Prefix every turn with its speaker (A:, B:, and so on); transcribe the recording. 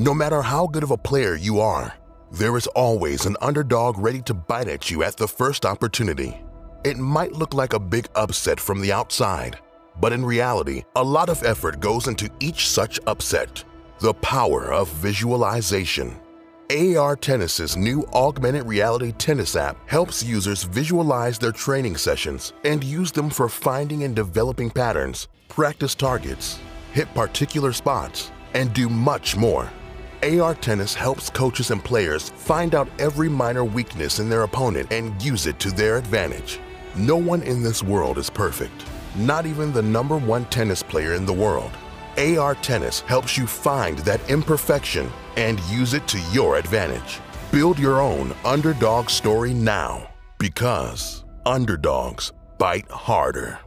A: No matter how good of a player you are, there is always an underdog ready to bite at you at the first opportunity. It might look like a big upset from the outside, but in reality, a lot of effort goes into each such upset. The power of visualization. AR Tennis's new augmented reality tennis app helps users visualize their training sessions and use them for finding and developing patterns, practice targets, hit particular spots, and do much more. AR Tennis helps coaches and players find out every minor weakness in their opponent and use it to their advantage. No one in this world is perfect, not even the number one tennis player in the world. AR Tennis helps you find that imperfection and use it to your advantage. Build your own underdog story now because underdogs bite harder.